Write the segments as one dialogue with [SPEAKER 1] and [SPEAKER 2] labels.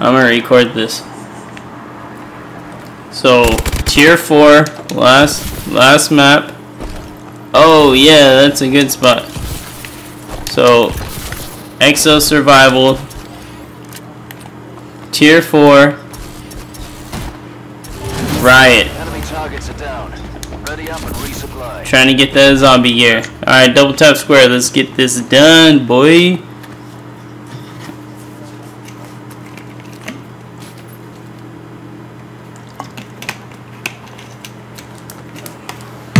[SPEAKER 1] I'm gonna record this. So tier four, last last map. Oh yeah, that's a good spot. So Exo Survival Tier 4 Riot.
[SPEAKER 2] Enemy targets are down. Ready up and resupply.
[SPEAKER 1] Trying to get that zombie gear. Alright, double tap square. Let's get this done, boy.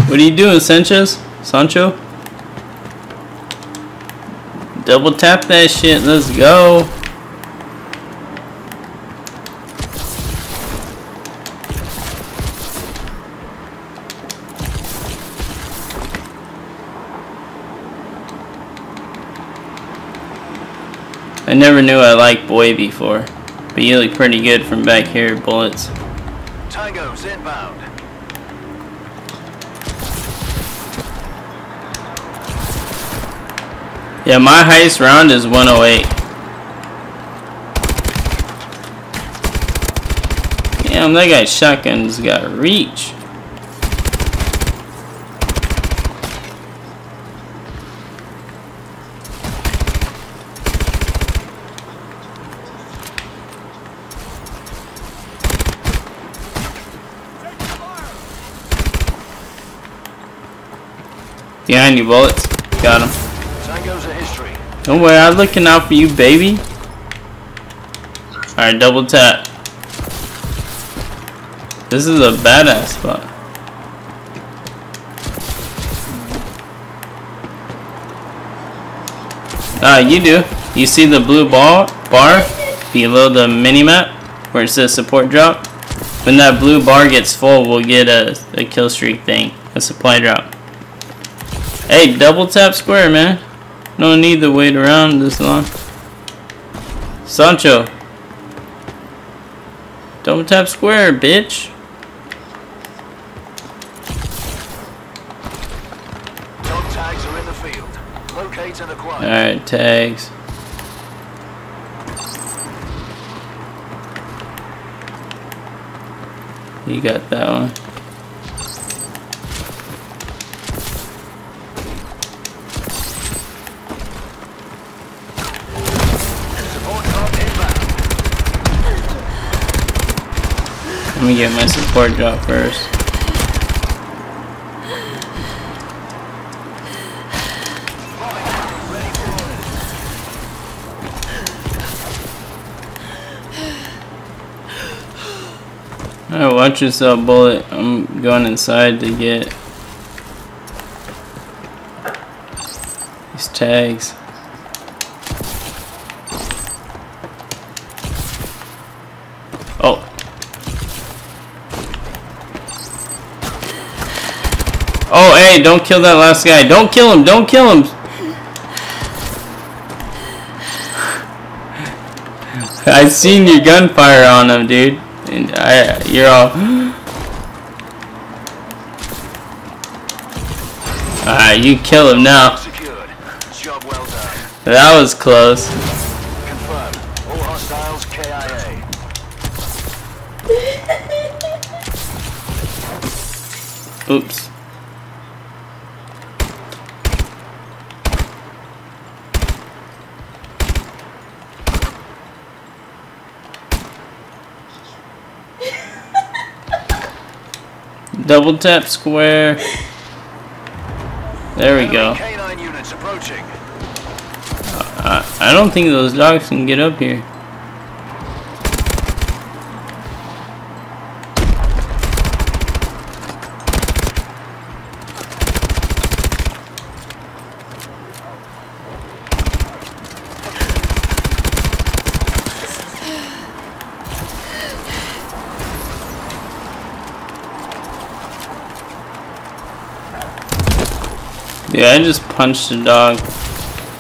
[SPEAKER 1] What are you doing, Sanchez? Sancho? Double tap that shit. Let's go. I never knew I liked Boy before, but you look pretty good from back here, bullets.
[SPEAKER 2] Tango's inbound.
[SPEAKER 1] Yeah, my highest round is 108. Damn, that guy's shotgun's got reach. Behind you, bullets. Got him. Don't worry, I'm looking out for you, baby. Alright, double tap. This is a badass spot. Ah, you do. You see the blue ball bar below the mini map where it says support drop? When that blue bar gets full, we'll get a, a kill streak thing, a supply drop. Hey, double tap square, man. No need to wait around this long. Sancho. Double tap square, bitch.
[SPEAKER 2] Dog tags are in the field. Locate and acquire.
[SPEAKER 1] Alright, tags. You got that one. Let me get my support drop first. Alright, watch yourself, bullet. I'm going inside to get these tags. Hey, don't kill that last guy. Don't kill him. Don't kill him. I seen your gunfire on him, dude. And I, you're all. Alright, you kill him now.
[SPEAKER 2] Job well done.
[SPEAKER 1] That was close.
[SPEAKER 2] Confirmed. All hostiles KIA.
[SPEAKER 1] Oops. Double tap square. There we go.
[SPEAKER 2] K9 units approaching.
[SPEAKER 1] I, I don't think those dogs can get up here. Dude, I just punched a dog.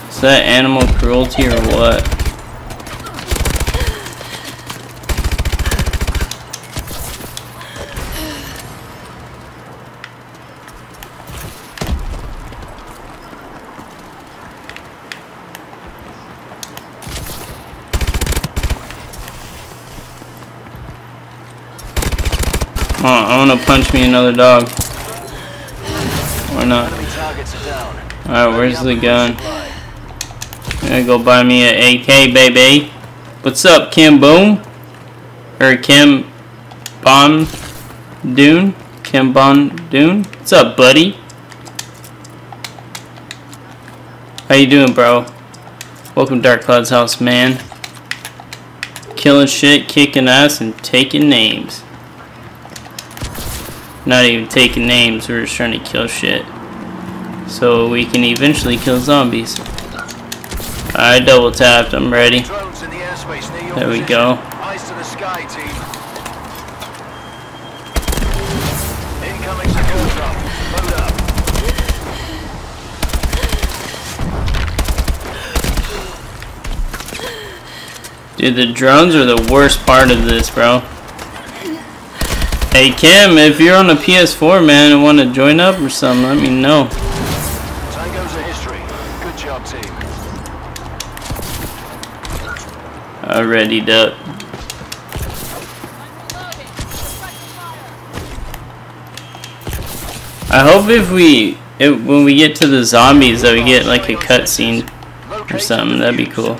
[SPEAKER 1] Is that animal cruelty or what? Oh, I want to punch me another dog. Why not. Alright, where's the gun? Gonna go buy me an AK, baby. What's up, Kim Boom? Or Kim Bon Dune? Kim Bon Dune? What's up, buddy? How you doing, bro? Welcome to Dark Cloud's house, man. Killing shit, kicking ass, and taking names. Not even taking names, we're just trying to kill shit. So we can eventually kill zombies. I double tapped, I'm ready.
[SPEAKER 2] Drones in the airspace near your
[SPEAKER 1] There we go.
[SPEAKER 2] Eyes to the sky, team. Incoming support drop. Load up.
[SPEAKER 1] Dude, the drones are the worst part of this, bro. Hey Kim, if you're on a PS4, man, and want to join up or something, let me know. I readied up. I hope if we, when we get to the zombies, that we get like a cutscene or something. That'd be cool.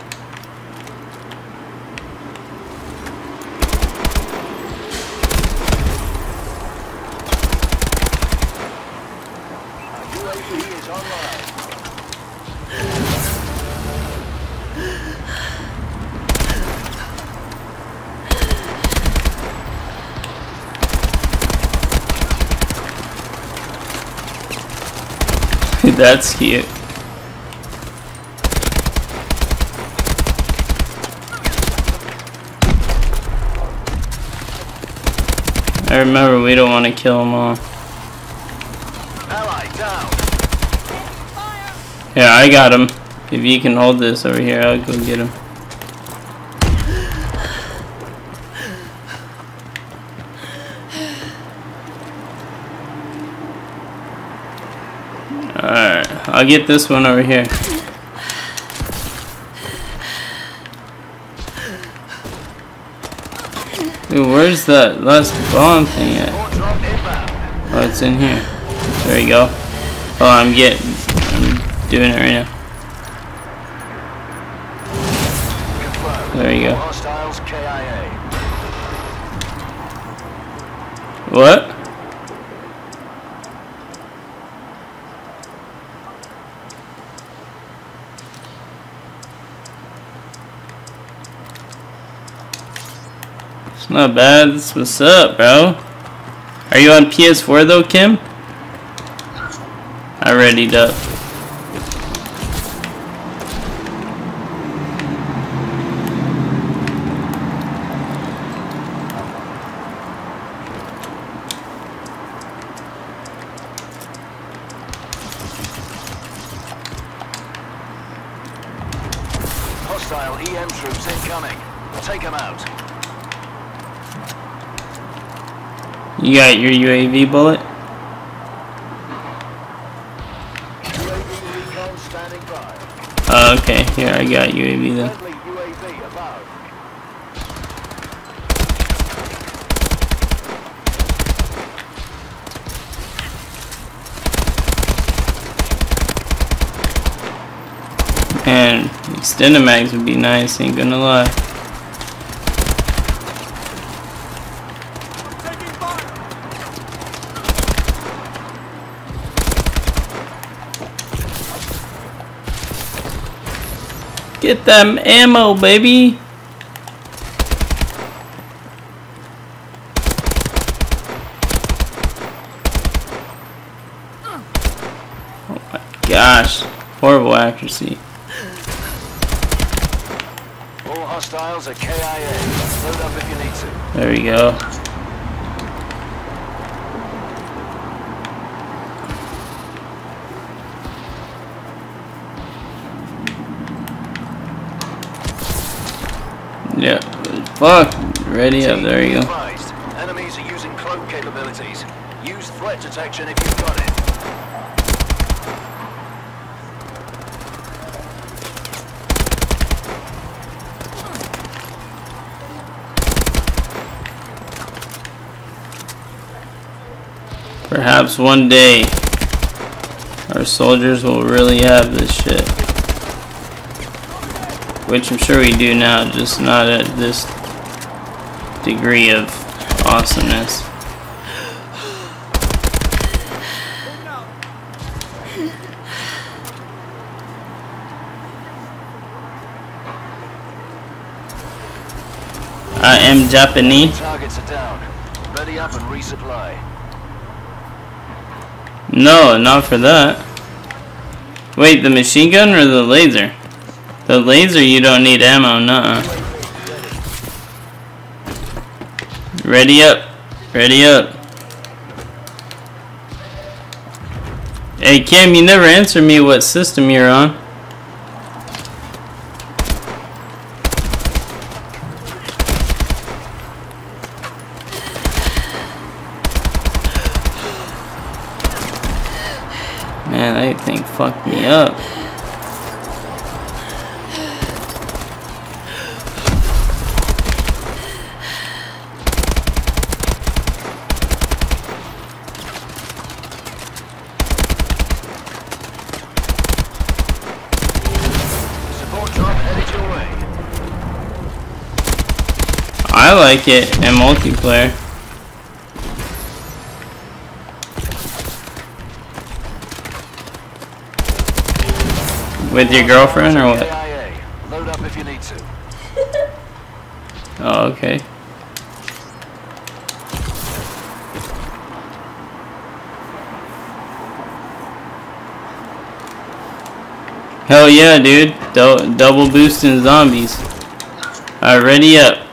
[SPEAKER 1] That's cute. I remember we don't want to kill them all. Yeah, I got him. If you can hold this over here, I'll go get him. Alright, I'll get this one over here. Dude, where's that last bomb thing at?
[SPEAKER 2] Support drop inbound.
[SPEAKER 1] Oh, it's in here. There you go. Oh, I'm getting, I'm doing it right now. There you go.
[SPEAKER 2] All Hostiles KIA.
[SPEAKER 1] What? It's not bad. What's up, bro. Are you on PS4 though, Kim? I readied up.
[SPEAKER 2] Hostile EM troops incoming. Take them out.
[SPEAKER 1] You got your UAV bullet? Oh, okay. Here, I got UAV then. And extended mags would be nice, ain't gonna lie. Get them ammo, baby! Oh my gosh. Horrible accuracy.
[SPEAKER 2] All hostiles are KIA. Load up if you need to.
[SPEAKER 1] There we go. Yeah. Fuck. Ready up. There you go.
[SPEAKER 2] Enemies are using cloak capabilities. Use threat detection if you've got it.
[SPEAKER 1] Perhaps one day our soldiers will really have this shit. Which I'm sure we do now, just not at this degree of awesomeness. I am Japanese.
[SPEAKER 2] Targets are down. Ready up and resupply.
[SPEAKER 1] No, not for that. Wait, the machine gun or the laser? The laser you don't need ammo, nuh -uh. Ready up. Ready up. Hey Cam, you never answered me what system you're on. Man, that thing fucked me up.
[SPEAKER 2] Support drop headed your way.
[SPEAKER 1] I like it in multiplayer. With your girlfriend or what?
[SPEAKER 2] Load up if you need to.
[SPEAKER 1] Oh, okay. Hell yeah, dude. Dou double boosting zombies. Alright, ready up.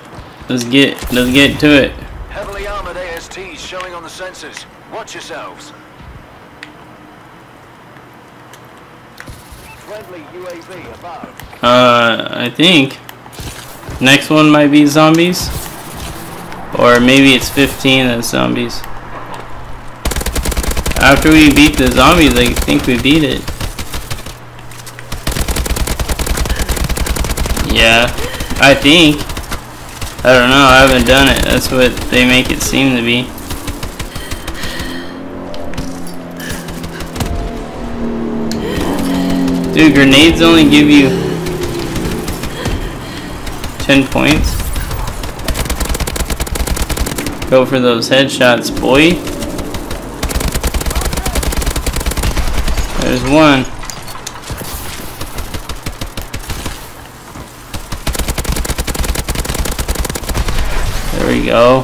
[SPEAKER 1] Let's get let's get to it.
[SPEAKER 2] Heavily armored ASTs showing on the sensors. Watch yourselves. Friendly UAV above.
[SPEAKER 1] Uh, I think next one might be zombies, or maybe it's 15 that's zombies. After we beat the zombies, I think we beat it. Yeah, I think. I don't know. I haven't done it. That's what they make it seem to be. Dude, grenades only give you 10 points. Go for those headshots, boy. There's one. There we go.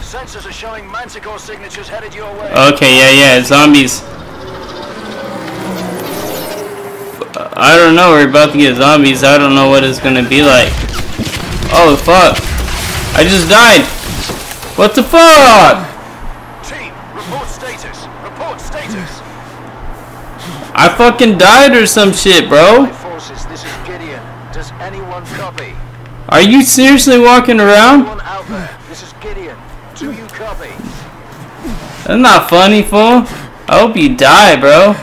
[SPEAKER 2] Sensors are showing Manticore signatures headed your way.
[SPEAKER 1] Okay, yeah, yeah, zombies. I don't know, we're about to get zombies. I don't know what it's gonna be like. Oh, fuck. I just died. What the fuck?
[SPEAKER 2] Team, report status. Report status.
[SPEAKER 1] I fucking died or some shit, bro.
[SPEAKER 2] My forces, this is Gideon. Does anyone copy?
[SPEAKER 1] Are you seriously walking around?
[SPEAKER 2] Anyone out there? This is Gideon. Do you copy?
[SPEAKER 1] That's not funny, fool. I hope you die, bro.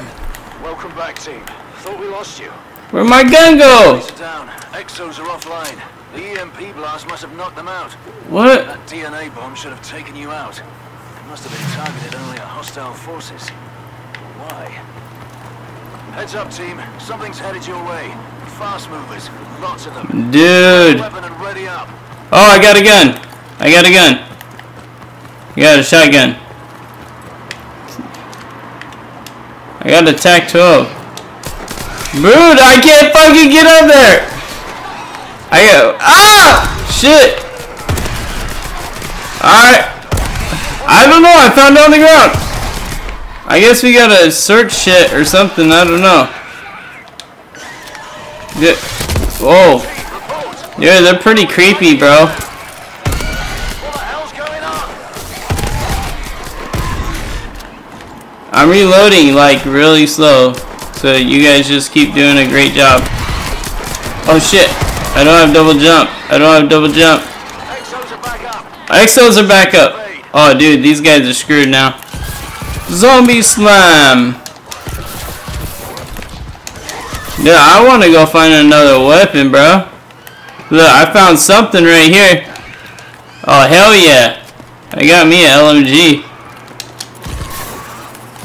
[SPEAKER 2] Welcome back, team. Thought we lost you.
[SPEAKER 1] Where'd my gun go?
[SPEAKER 2] Down. Exos are offline. The EMP blast must have knocked them out.
[SPEAKER 1] What?
[SPEAKER 2] That DNA bomb should have taken you out. It must have been targeted only at hostile forces. Why? Heads up, team. Something's headed your way. Fast movers. Lots of them.
[SPEAKER 1] Dude.
[SPEAKER 2] Weapon and ready up.
[SPEAKER 1] Oh, I got a gun. I got a gun. I got a shotgun. I got a TAC 12. Dude, I can't fucking get up there. I got. Ah! Shit. Alright. I don't know. I found it on the ground. I guess we gotta search shit or something. I don't know. Yeah. Whoa. Yeah, they're pretty creepy, bro. I'm reloading like really slow. So you guys just keep doing a great job. Oh shit. I don't have double jump. I don't have double jump.
[SPEAKER 2] Exos are back up.
[SPEAKER 1] Exos are back up. Oh dude, these guys are screwed now. Zombie slam. Yeah, I want to go find another weapon, bro. Look, I found something right here. Oh, hell yeah. I got me an LMG.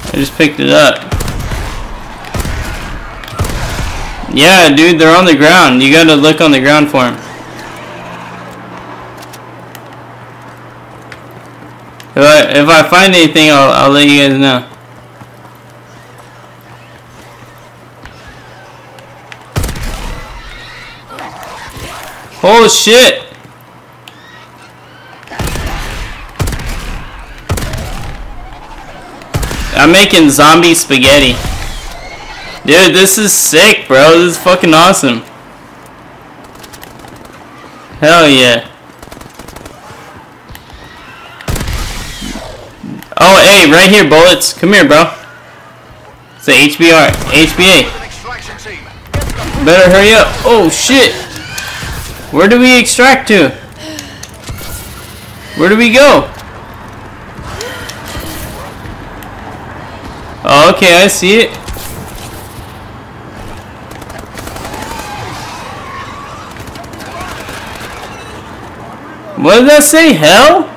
[SPEAKER 1] I just picked it up. Yeah, dude, they're on the ground. You gotta look on the ground for them. If I, if I find anything, I'll, I'll let you guys know. Shit! I'm making zombie spaghetti. Dude, this is sick, bro. This is fucking awesome. Hell yeah. Oh, hey, right here, bullets. Come here, bro. It's the HBR. HBA. Better hurry up. Oh, shit. Where do we extract to? Where do we go? Oh, okay, I see it. What did that say? Hell?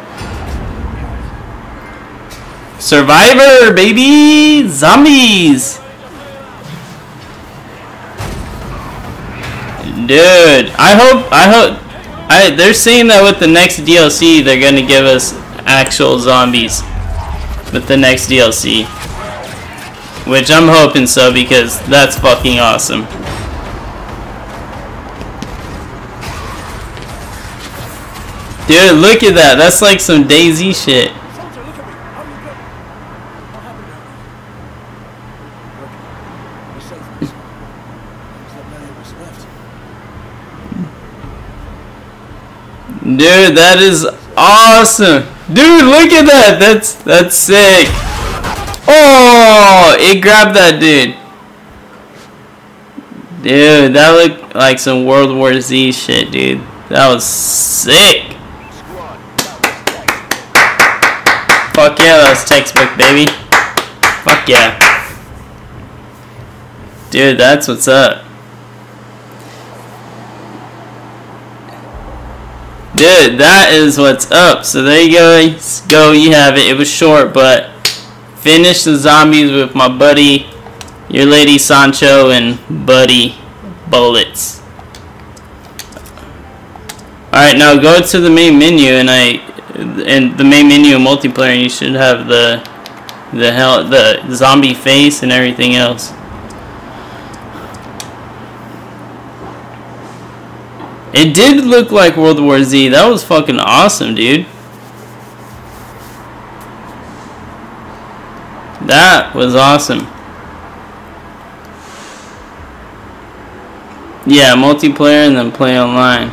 [SPEAKER 1] Survivor, baby! Zombies! Dude, I hope, I hope, I, they're saying that with the next DLC, they're gonna give us actual zombies. With the next DLC. Which I'm hoping so, because that's fucking awesome. Dude, look at that. That's like some DayZ shit. Dude, that is awesome. Dude, look at that. That's that's sick. Oh, it grabbed that dude. Dude, that looked like some World War Z shit, dude. That was sick. Fuck yeah, that was textbook, baby. Fuck yeah. Dude, that's what's up. Dude, that is what's up. So there you go. Go, you have it. It was short, but finish the zombies with my buddy, your lady Sancho, and buddy Bullets. Alright, now go to the main menu, and I, and the main menu of multiplayer, and you should have the, the hell, the zombie face and everything else. It did look like World War Z. That was fucking awesome, dude. That was awesome. Yeah, multiplayer and then play online.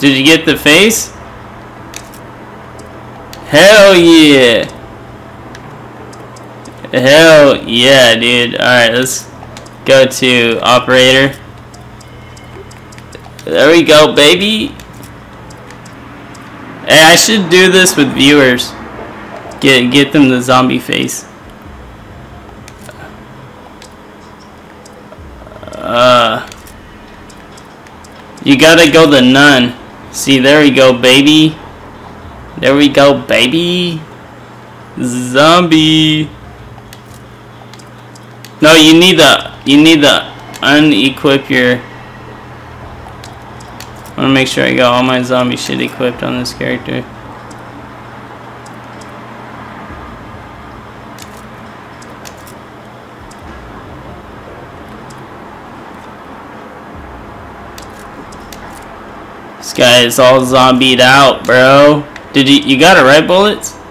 [SPEAKER 1] Did you get the face? Hell yeah! Hell yeah, dude. Alright, let's go to operator. There we go, baby. Hey, I should do this with viewers. Get get them the zombie face. Uh, you gotta go the nun. See, there we go, baby. There we go, baby. Zombie. No, you need the you need the unequip your. I want to make sure I got all my zombie shit equipped on this character. This guy is all zombied out, bro. Did you you got it right, bullets?